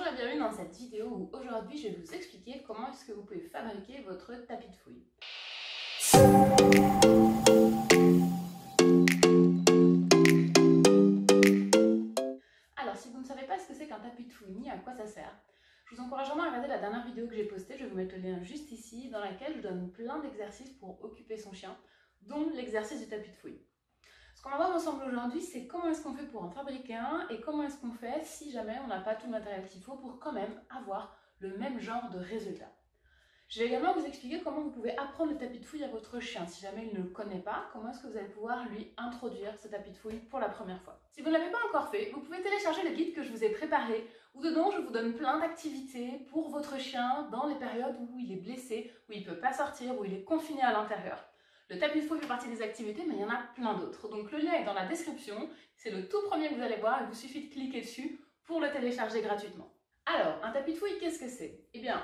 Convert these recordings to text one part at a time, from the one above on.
Bonjour et bienvenue dans cette vidéo où aujourd'hui je vais vous expliquer comment est-ce que vous pouvez fabriquer votre tapis de fouille. Alors si vous ne savez pas ce que c'est qu'un tapis de fouille ni à quoi ça sert, je vous encourage vraiment à regarder la dernière vidéo que j'ai postée, je vais vous mettre le lien juste ici, dans laquelle je donne plein d'exercices pour occuper son chien, dont l'exercice du tapis de fouille. Ce qu'on va voir ensemble aujourd'hui, c'est comment est-ce qu'on fait pour en fabriquer un et comment est-ce qu'on fait si jamais on n'a pas tout le matériel qu'il faut pour quand même avoir le même genre de résultat. Je vais également vous expliquer comment vous pouvez apprendre le tapis de fouille à votre chien. Si jamais il ne le connaît pas, comment est-ce que vous allez pouvoir lui introduire ce tapis de fouille pour la première fois? Si vous ne l'avez pas encore fait, vous pouvez télécharger le guide que je vous ai préparé, où dedans je vous donne plein d'activités pour votre chien dans les périodes où il est blessé, où il ne peut pas sortir, où il est confiné à l'intérieur. Le tapis de fouille fait partie des activités, mais il y en a plein d'autres. Donc le lien est dans la description. C'est le tout premier que vous allez voir. Il vous suffit de cliquer dessus pour le télécharger gratuitement. Alors, un tapis de fouille, qu'est-ce que c'est? Eh bien,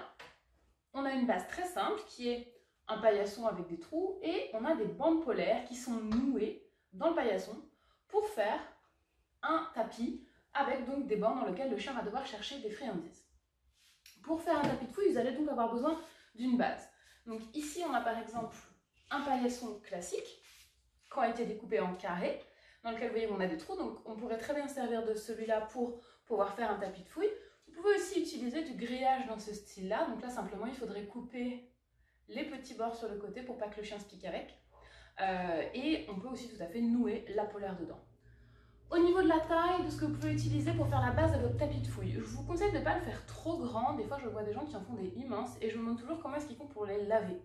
on a une base très simple qui est un paillasson avec des trous et on a des bandes polaires qui sont nouées dans le paillasson pour faire un tapis avec donc des bandes dans lesquelles le chien va devoir chercher des friandises. Pour faire un tapis de fouille, vous allez donc avoir besoin d'une base. Donc ici, on a par exemple un paillasson classique qui a été découpé en carré, dans lequel vous voyez on a des trous, donc on pourrait très bien servir de celui-là pour pouvoir faire un tapis de fouille. Vous pouvez aussi utiliser du grillage dans ce style-là, donc là simplement il faudrait couper les petits bords sur le côté pour pas que le chien se pique avec. Euh, et on peut aussi tout à fait nouer la polaire dedans. Au niveau de la taille, de ce que vous pouvez utiliser pour faire la base de votre tapis de fouille, je vous conseille de ne pas le faire trop grand. Des fois, je vois des gens qui en font des immenses et je me demande toujours comment est-ce qu'ils font pour les laver.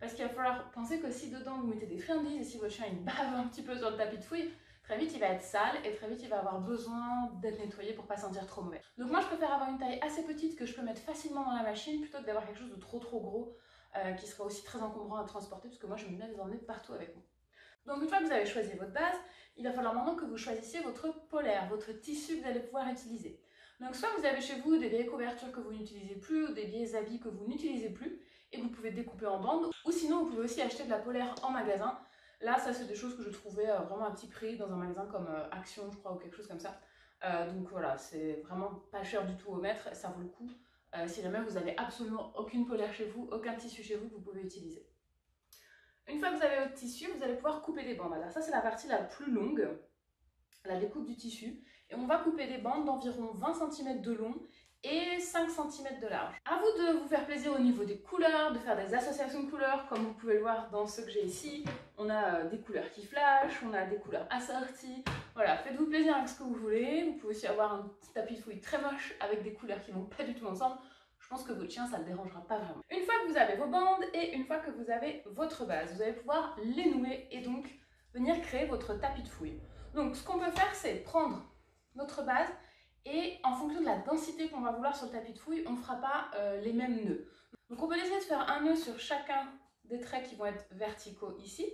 Parce qu'il va falloir penser que si dedans vous mettez des friandises et si votre chien il bave un petit peu sur le tapis de fouille, très vite il va être sale et très vite il va avoir besoin d'être nettoyé pour pas sentir trop mauvais. Donc moi je préfère avoir une taille assez petite que je peux mettre facilement dans la machine plutôt que d'avoir quelque chose de trop trop gros euh, qui serait aussi très encombrant à transporter parce que moi je me mets les emmener partout avec moi. Donc une fois que vous avez choisi votre base, il va falloir maintenant que vous choisissiez votre polaire, votre tissu que vous allez pouvoir utiliser. Donc soit vous avez chez vous des vieilles couvertures que vous n'utilisez plus ou des vieilles habits que vous n'utilisez plus, et vous pouvez découper en bandes. Ou sinon, vous pouvez aussi acheter de la polaire en magasin. Là, ça, c'est des choses que je trouvais euh, vraiment à petit prix dans un magasin comme euh, Action, je crois, ou quelque chose comme ça. Euh, donc voilà, c'est vraiment pas cher du tout au mètre, ça vaut le coup. si jamais vous avez absolument aucune polaire chez vous, aucun tissu chez vous, vous pouvez utiliser. Une fois que vous avez votre tissu, vous allez pouvoir couper des bandes. Alors ça, c'est la partie la plus longue, la découpe du tissu. Et on va couper des bandes d'environ 20 cm de long et 5 cm de large. A vous de vous faire plaisir au niveau des couleurs, de faire des associations de couleurs, comme vous pouvez le voir dans ce que j'ai ici. On a euh, des couleurs qui flashent, on a des couleurs assorties. Voilà, faites-vous plaisir avec ce que vous voulez. Vous pouvez aussi avoir un petit tapis de fouille très moche avec des couleurs qui vont pas du tout ensemble. Je pense que votre chien, ça ne le dérangera pas vraiment. Une fois que vous avez vos bandes et une fois que vous avez votre base, vous allez pouvoir les nouer et donc venir créer votre tapis de fouille. Donc ce qu'on peut faire, c'est prendre notre base et en fonction de la densité qu'on va vouloir sur le tapis de fouille, on ne fera pas euh, les mêmes nœuds. Donc on peut essayer de faire un nœud sur chacun des traits qui vont être verticaux ici.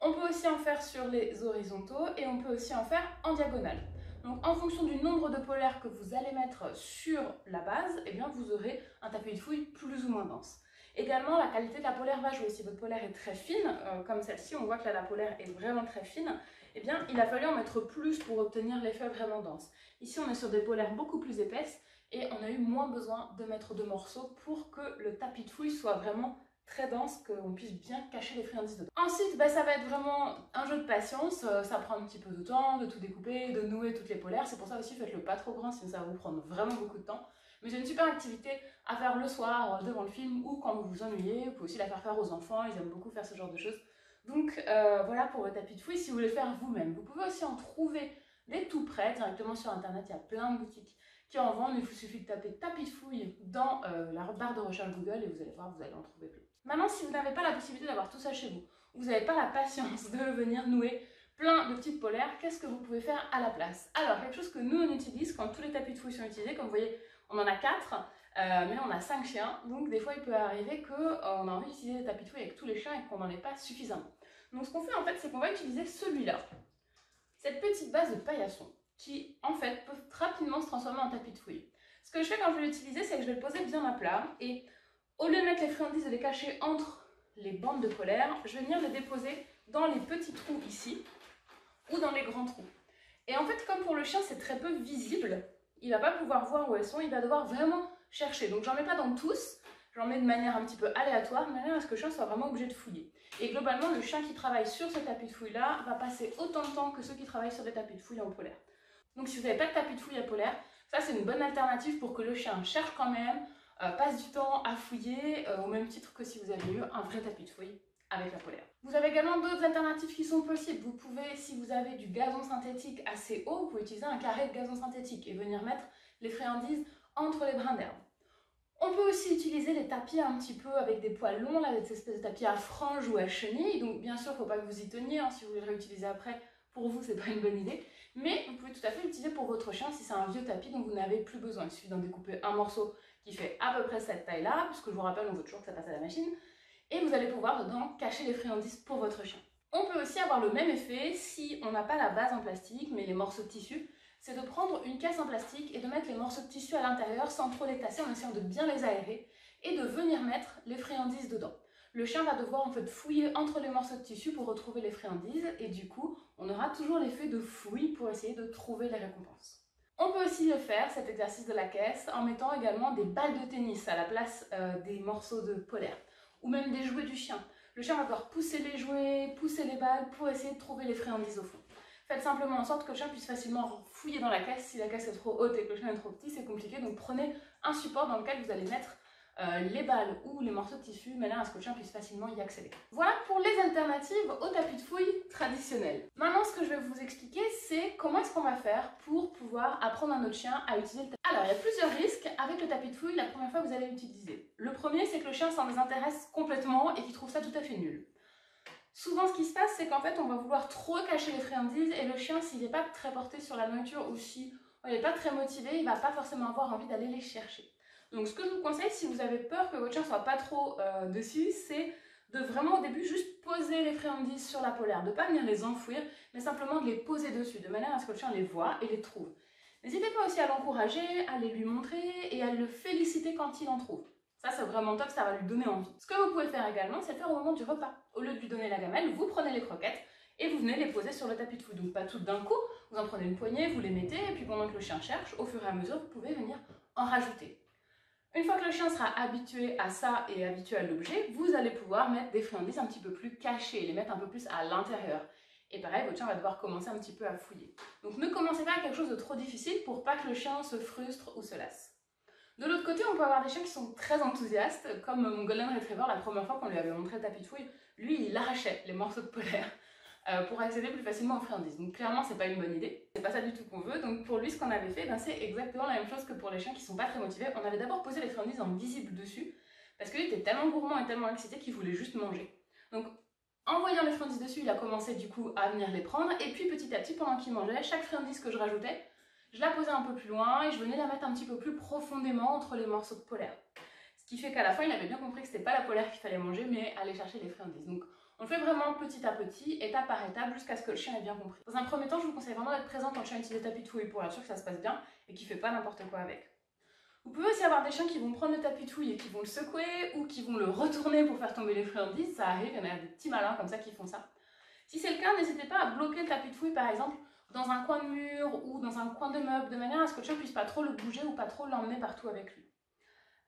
On peut aussi en faire sur les horizontaux et on peut aussi en faire en diagonale. Donc en fonction du nombre de polaires que vous allez mettre sur la base, eh vous aurez un tapis de fouille plus ou moins dense. Également, la qualité de la polaire va jouer. Si votre polaire est très fine, euh, comme celle-ci, on voit que la polaire est vraiment très fine, eh bien, il a fallu en mettre plus pour obtenir l'effet vraiment dense. Ici, on est sur des polaires beaucoup plus épaisses et on a eu moins besoin de mettre de morceaux pour que le tapis de fouille soit vraiment très dense, qu'on puisse bien cacher les friandises dedans. Ensuite, bah, ça va être vraiment un jeu de patience, euh, ça prend un petit peu de temps de tout découper, de nouer toutes les polaires, c'est pour ça aussi faites-le pas trop grand, sinon ça va vous prendre vraiment beaucoup de temps. Mais c'est une super activité à faire le soir euh, devant le film ou quand vous vous ennuyez. Vous pouvez aussi la faire faire aux enfants, ils aiment beaucoup faire ce genre de choses. Donc euh, voilà pour le tapis de fouille si vous voulez faire vous-même. Vous pouvez aussi en trouver les tout prêts directement sur internet. Il y a plein de boutiques qui en vendent. Il vous suffit de taper tapis de fouille dans euh, la barre de recherche Google et vous allez voir, vous allez en trouver plein. Maintenant, si vous n'avez pas la possibilité d'avoir tout ça chez vous, vous n'avez pas la patience de venir nouer plein de petites polaires, qu'est-ce que vous pouvez faire à la place? Alors, quelque chose que nous on utilise quand tous les tapis de fouille sont utilisés, comme vous voyez, on en a 4, euh, mais on a 5 chiens, donc des fois il peut arriver qu'on euh, a envie d'utiliser des tapis de avec tous les chiens et qu'on n'en ait pas suffisamment. Donc ce qu'on fait en fait, c'est qu'on va utiliser celui-là, cette petite base de paillasson, qui en fait peut rapidement se transformer en tapis de fouille. Ce que je fais quand je vais l'utiliser, c'est que je vais le poser bien à plat, et au lieu de mettre les friandises et les cacher entre les bandes de polaire, je vais venir les déposer dans les petits trous ici, ou dans les grands trous. Et en fait, comme pour le chien, c'est très peu visible, il va pas pouvoir voir où elles sont, il va devoir vraiment chercher. Donc j'en mets pas dans tous, j'en mets de manière un petit peu aléatoire, de manière à ce que le chien soit vraiment obligé de fouiller. Et globalement, le chien qui travaille sur ce tapis de fouille-là va passer autant de temps que ceux qui travaillent sur des tapis de fouille en polaire. Donc si vous n'avez pas de tapis de fouille à polaire, ça c'est une bonne alternative pour que le chien cherche quand même, euh, passe du temps à fouiller, euh, au même titre que si vous aviez eu un vrai tapis de fouille avec la polaire. Vous avez également d'autres alternatives qui sont possibles. Vous pouvez, si vous avez du gazon synthétique assez haut, vous pouvez utiliser un carré de gazon synthétique et venir mettre les friandises entre les brins d'herbe. On peut aussi utiliser les tapis un petit peu avec des poils longs, là, des espèces de tapis à franges ou à chenilles. Donc bien sûr, il ne faut pas que vous y teniez, hein. si vous voulez le réutiliser après, pour vous, c'est pas une bonne idée. Mais vous pouvez tout à fait l'utiliser pour votre chien si c'est un vieux tapis dont vous n'avez plus besoin. Il suffit d'en découper un morceau qui fait à peu près cette taille-là, puisque je vous rappelle, on veut toujours que ça passe à la machine. Et vous allez pouvoir dedans cacher les friandises pour votre chien. On peut aussi avoir le même effet si on n'a pas la base en plastique, mais les morceaux de tissu c'est de prendre une caisse en plastique et de mettre les morceaux de tissu à l'intérieur sans trop les tasser en essayant de bien les aérer et de venir mettre les friandises dedans. Le chien va devoir en fait fouiller entre les morceaux de tissu pour retrouver les friandises et du coup on aura toujours l'effet de fouille pour essayer de trouver les récompenses. On peut aussi faire, cet exercice de la caisse, en mettant également des balles de tennis à la place euh, des morceaux de polaire ou même des jouets du chien. Le chien va devoir pousser les jouets, pousser les balles pour essayer de trouver les friandises au fond. Faites simplement en sorte que le chien puisse facilement fouiller dans la caisse. Si la caisse est trop haute et que le chien est trop petit, c'est compliqué. Donc prenez un support dans lequel vous allez mettre euh, les balles ou les morceaux de tissu, mais là, à ce que le chien puisse facilement y accéder. Voilà pour les alternatives au tapis de fouille traditionnel. Maintenant, ce que je vais vous expliquer, c'est comment est-ce qu'on va faire pour pouvoir apprendre à notre chien à utiliser le tapis. Il y a plusieurs risques avec le tapis de fouille la première fois que vous allez l'utiliser. Le premier, c'est que le chien s'en désintéresse complètement et qu'il trouve ça tout à fait nul. Souvent, ce qui se passe, c'est qu'en fait, on va vouloir trop cacher les friandises et le chien, s'il n'est pas très porté sur la nourriture ou si n'est pas très motivé, il va pas forcément avoir envie d'aller les chercher. Donc, ce que je vous conseille, si vous avez peur que votre chien soit pas trop euh, dessus, c'est de vraiment au début juste poser les friandises sur la polaire, de pas venir les enfouir, mais simplement de les poser dessus, de manière à ce que le chien les voit et les trouve. N'hésitez pas aussi à l'encourager, à les lui montrer et à le féliciter quand il en trouve. Ça, c'est vraiment top, ça va lui donner envie. Ce que vous pouvez faire également, c'est faire au moment du repas. Au lieu de lui donner la gamelle, vous prenez les croquettes et vous venez les poser sur le tapis de foot. Donc pas toutes d'un coup, vous en prenez une poignée, vous les mettez, et puis pendant que le chien cherche, au fur et à mesure, vous pouvez venir en rajouter. Une fois que le chien sera habitué à ça et habitué à l'objet, vous allez pouvoir mettre des friandises un petit peu plus cachées, les mettre un peu plus à l'intérieur. Et pareil, votre chien va devoir commencer un petit peu à fouiller. Donc ne commencez pas à quelque chose de trop difficile pour pas que le chien se frustre ou se lasse. De l'autre côté, on peut avoir des chiens qui sont très enthousiastes, comme mon Golden Retriever, la première fois qu'on lui avait montré le tapis de fouille, lui, il arrachait les morceaux de polaire euh, pour accéder plus facilement aux friandises. Donc clairement, c'est pas une bonne idée. C'est pas ça du tout qu'on veut. Donc pour lui, ce qu'on avait fait, ben, c'est exactement la même chose que pour les chiens qui sont pas très motivés. On avait d'abord posé les friandises en visible dessus, parce qu'il était tellement gourmand et tellement excité qu'il voulait juste manger. En voyant les friandises dessus, il a commencé du coup à venir les prendre, et puis petit à petit, pendant qu'il mangeait, chaque friandise que je rajoutais, je la posais un peu plus loin et je venais la mettre un petit peu plus profondément entre les morceaux de polaire. Ce qui fait qu'à la fin, il avait bien compris que c'était pas la polaire qu'il fallait manger, mais aller chercher les friandises. Donc, on le fait vraiment petit à petit, étape par étape, jusqu'à ce que le chien ait bien compris. Dans un premier temps, je vous conseille vraiment d'être présent quand le chien utilise le tapis de fouille pour être sûr que ça se passe bien et qu'il fait pas n'importe quoi avec. Vous pouvez aussi avoir des chiens qui vont prendre le tapis de fouille et qui vont le secouer ou qui vont le retourner pour faire tomber les friandises. Ça arrive, il y en a des petits malins comme ça qui font ça. Si c'est le cas, n'hésitez pas à bloquer le tapis de fouille par exemple dans un coin de mur ou dans un coin de meuble, de manière à ce que le chien puisse pas trop le bouger ou pas trop l'emmener partout avec lui.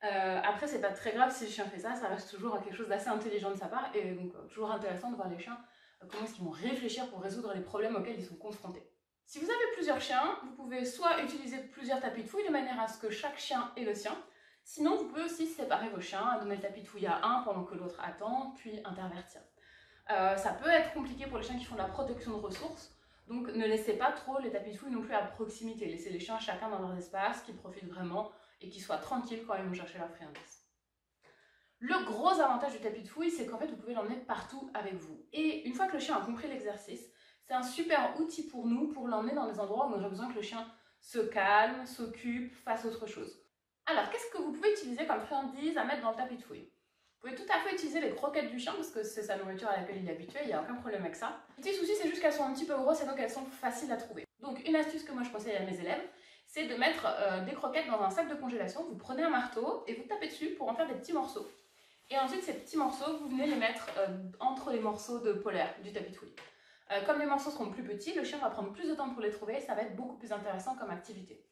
Euh, après, c'est pas très grave si le chien fait ça, ça reste toujours quelque chose d'assez intelligent de sa part et donc euh, toujours intéressant de voir les chiens euh, comment est-ce qu'ils vont réfléchir pour résoudre les problèmes auxquels ils sont confrontés. Si vous avez plusieurs chiens, vous pouvez soit utiliser plusieurs tapis de fouille de manière à ce que chaque chien ait le sien, sinon vous pouvez aussi séparer vos chiens, donner le tapis de fouille à un pendant que l'autre attend, puis intervertir. ça peut être compliqué pour les chiens qui font de la protection de ressources, donc ne laissez pas trop les tapis de fouille non plus à proximité. Laissez les chiens chacun dans leur espace, qu'ils profitent vraiment et qu'ils soient tranquilles quand ils vont chercher leur friandise. Le gros avantage du tapis de fouille, c'est qu'en fait, vous pouvez l'emmener partout avec vous. Et une fois que le chien a compris l'exercice, c'est un super outil pour nous pour l'emmener dans des endroits où on a besoin que le chien se calme, s'occupe, fasse autre chose. Alors, qu'est-ce que vous pouvez utiliser comme friandise à mettre dans le tapis de fouille? Vous pouvez tout à fait utiliser les croquettes du chien parce que c'est sa nourriture à laquelle il est habitué, il n'y a aucun problème avec ça. Le petit souci, c'est juste qu'elles sont un petit peu grosses et donc elles sont faciles à trouver. Donc une astuce que moi je conseille à mes élèves, c'est de mettre euh, des croquettes dans un sac de congélation. Vous prenez un marteau et vous tapez dessus pour en faire des petits morceaux. Et ensuite, ces petits morceaux, vous venez les mettre euh, entre les morceaux de polaire du tapis de fouille. Euh, comme les morceaux seront plus petits, le chien va prendre plus de temps pour les trouver et ça va être beaucoup plus intéressant comme activité.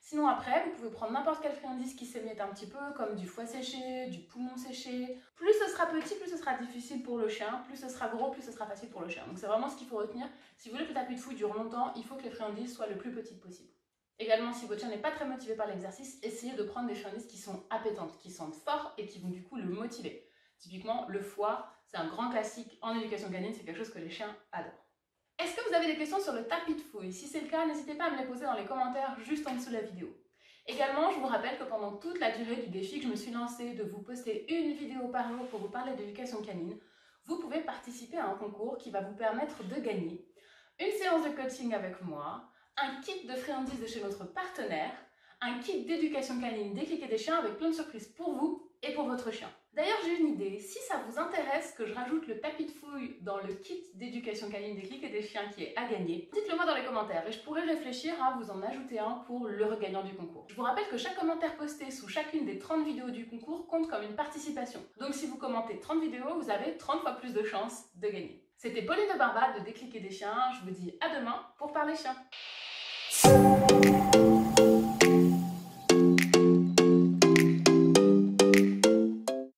Sinon après, vous pouvez prendre n'importe quel friandise qui s'émiette un petit peu, comme du foie séché, du poumon séché. Plus ce sera petit, plus ce sera difficile pour le chien, plus ce sera gros, plus ce sera facile pour le chien. Donc c'est vraiment ce qu'il faut retenir. Si vous voulez que le tapis de fouille dure longtemps, il faut que les friandises soient le plus petites possible. Également, si votre chien n'est pas très motivé par l'exercice, essayez de prendre des friandises qui sont appétantes, qui sentent fort et qui vont du coup le motiver. Typiquement, le foie, c'est un grand classique en éducation canine, c'est quelque chose que les chiens adorent. Est-ce que vous avez des questions sur le tapis de fouille? Si c'est le cas, n'hésitez pas à me les poser dans les commentaires juste en dessous de la vidéo. Également, je vous rappelle que pendant toute la durée du défi que je me suis lancée de vous poster une vidéo par jour pour vous parler d'éducation canine, vous pouvez participer à un concours qui va vous permettre de gagner une séance de coaching avec moi, un kit de friandises de chez notre partenaire, un kit d'éducation canine des clics des chiens avec plein de surprises pour vous et pour votre chien. D'ailleurs, j'ai une idée. Si ça vous intéresse que je rajoute le tapis de fouille dans le kit d'éducation canine des clics et des chiens qui est à gagner, dites-le moi dans les commentaires et je pourrais réfléchir à vous en ajouter un pour le regagnant du concours. Je vous rappelle que chaque commentaire posté sous chacune des 30 vidéos du concours compte comme une participation. Donc si vous commentez 30 vidéos, vous avez 30 fois plus de chances de gagner. C'était Pauline de Barbade de Décliquer des chiens. Je vous dis à demain pour parler chiens.